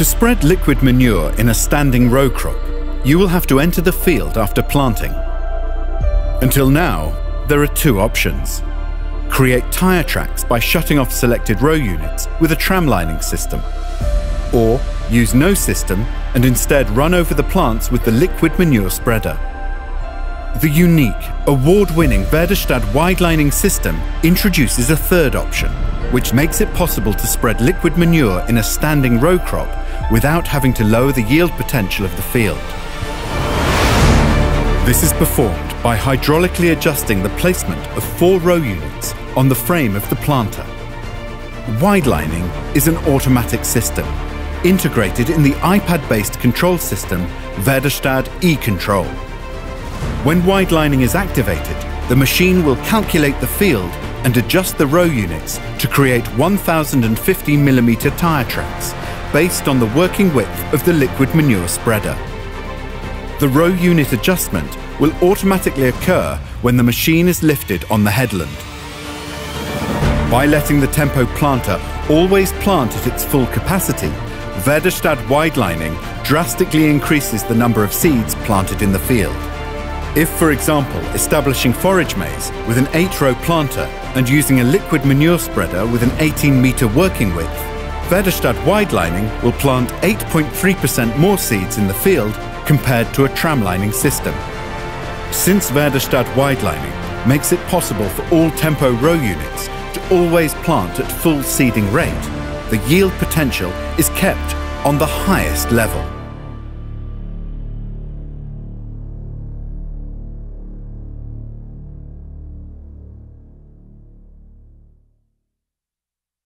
To spread liquid manure in a standing row crop, you will have to enter the field after planting. Until now, there are two options. Create tyre tracks by shutting off selected row units with a tram lining system. Or use no system and instead run over the plants with the liquid manure spreader. The unique, award-winning Väderstad WideLining system introduces a third option, which makes it possible to spread liquid manure in a standing row crop without having to lower the yield potential of the field. This is performed by hydraulically adjusting the placement of four row units on the frame of the planter. WideLining is an automatic system integrated in the iPad-based control system Väderstad eControl. When WideLining is activated, the machine will calculate the field and adjust the row units to create 1050mm tyre tracks based on the working width of the liquid manure spreader. The row unit adjustment will automatically occur when the machine is lifted on the headland. By letting the Tempo planter always plant at its full capacity, Väderstad WideLining drastically increases the number of seeds planted in the field. If, for example, establishing forage maize with an 8-row planter and using a liquid manure spreader with an 18-metre working width, Väderstad WideLining will plant 8.3% more seeds in the field compared to a tramlining system. Since Väderstad WideLining makes it possible for all tempo row units to always plant at full seeding rate, the yield potential is kept on the highest level.